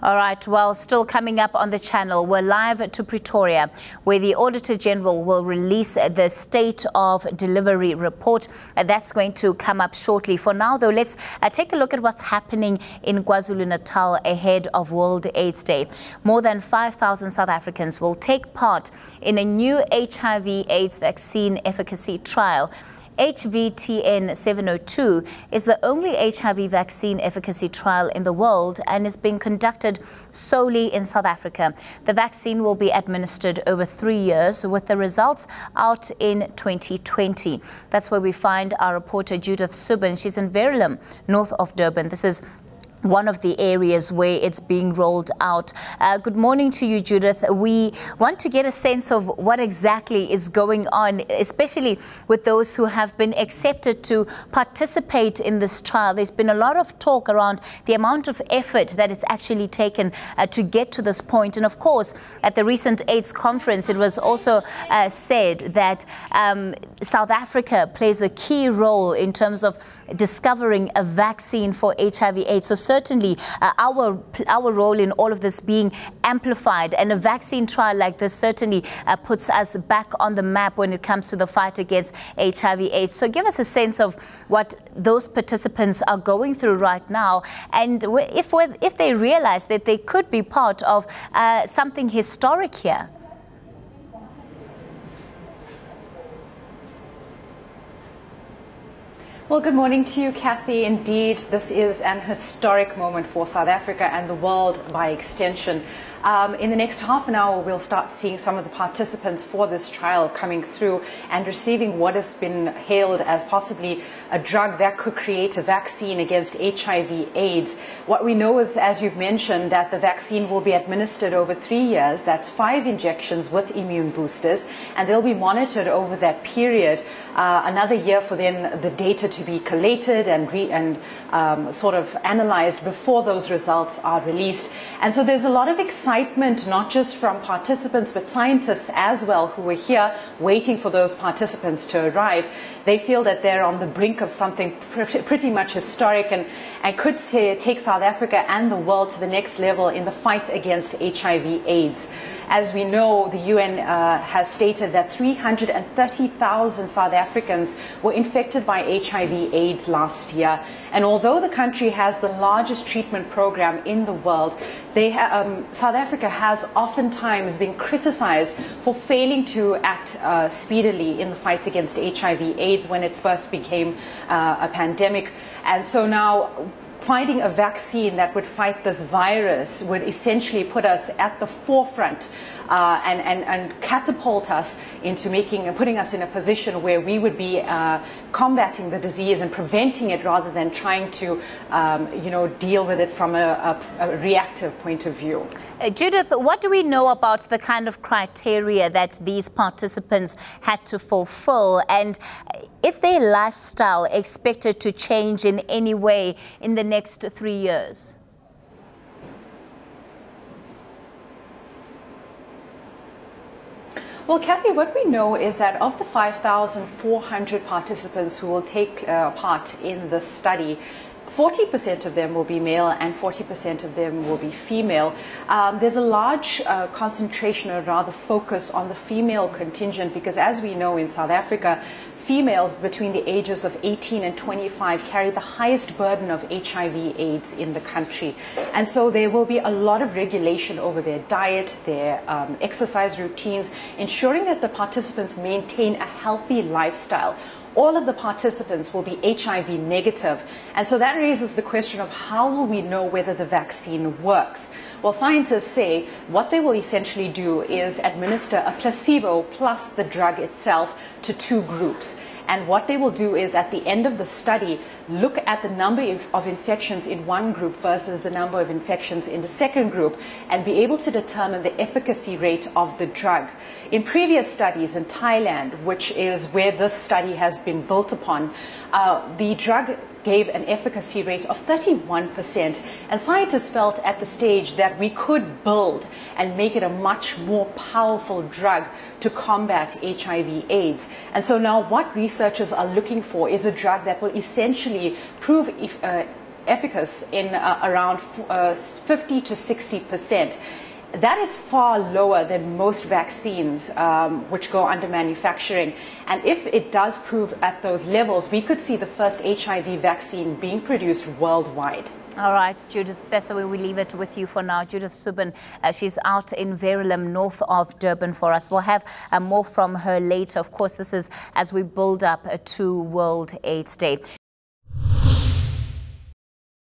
All right, well, still coming up on the channel, we're live to Pretoria, where the Auditor General will release the state of delivery report. Uh, that's going to come up shortly. For now, though, let's uh, take a look at what's happening in KwaZulu Natal ahead of World AIDS Day. More than 5,000 South Africans will take part in a new HIV/AIDS vaccine efficacy trial. HVTN 702 is the only HIV vaccine efficacy trial in the world and is being conducted solely in South Africa. The vaccine will be administered over three years with the results out in 2020. That's where we find our reporter Judith Subban. She's in Verulam, north of Durban. This is one of the areas where it's being rolled out. Uh, good morning to you, Judith. We want to get a sense of what exactly is going on, especially with those who have been accepted to participate in this trial. There's been a lot of talk around the amount of effort that it's actually taken uh, to get to this point. And of course, at the recent AIDS conference, it was also uh, said that um, South Africa plays a key role in terms of discovering a vaccine for HIV/AIDS. So certainly uh, our, our role in all of this being amplified. And a vaccine trial like this certainly uh, puts us back on the map when it comes to the fight against HIV AIDS. So give us a sense of what those participants are going through right now. And if, if they realize that they could be part of uh, something historic here. Well, good morning to you, Kathy. Indeed, this is an historic moment for South Africa and the world by extension. Um, in the next half an hour, we'll start seeing some of the participants for this trial coming through and receiving what has been hailed as possibly a drug that could create a vaccine against HIV AIDS. What we know is, as you've mentioned, that the vaccine will be administered over three years. That's five injections with immune boosters, and they'll be monitored over that period. Uh, another year for then the data to be collated and, and um, sort of analyzed before those results are released. And so there's a lot of excitement excitement, not just from participants, but scientists as well, who were here waiting for those participants to arrive. They feel that they're on the brink of something pretty much historic and, and could say, take South Africa and the world to the next level in the fight against HIV AIDS. As we know, the UN uh, has stated that 330,000 South Africans were infected by HIV AIDS last year. And although the country has the largest treatment program in the world, um, South Africa has oftentimes been criticized for failing to act uh, speedily in the fight against HIV AIDS when it first became uh, a pandemic. And so now finding a vaccine that would fight this virus would essentially put us at the forefront uh, and, and, and catapult us into making and putting us in a position where we would be uh, combating the disease and preventing it rather than trying to um, you know deal with it from a, a, a reactive point of view. Uh, Judith, what do we know about the kind of criteria that these participants had to fulfill and is their lifestyle expected to change in any way in the next three years? Well, Kathy, what we know is that of the 5,400 participants who will take uh, part in the study, 40% of them will be male and 40% of them will be female. Um, there's a large uh, concentration or rather focus on the female contingent because as we know in South Africa, females between the ages of 18 and 25 carry the highest burden of HIV AIDS in the country. And so there will be a lot of regulation over their diet, their um, exercise routines, ensuring that the participants maintain a healthy lifestyle all of the participants will be HIV negative. And so that raises the question of how will we know whether the vaccine works? Well, scientists say what they will essentially do is administer a placebo plus the drug itself to two groups. And what they will do is at the end of the study, look at the number of infections in one group versus the number of infections in the second group and be able to determine the efficacy rate of the drug. In previous studies in Thailand, which is where this study has been built upon, uh, the drug gave an efficacy rate of 31%. And scientists felt at the stage that we could build and make it a much more powerful drug to combat HIV AIDS. And so now what researchers are looking for is a drug that will essentially prove if, uh, efficacy in uh, around uh, 50 to 60 percent. That is far lower than most vaccines um, which go under manufacturing. And if it does prove at those levels, we could see the first HIV vaccine being produced worldwide. All right, Judith, that's where we leave it with you for now. Judith Subban, uh, she's out in Verulam, north of Durban for us. We'll have uh, more from her later. Of course, this is as we build up uh, to World AIDS Day.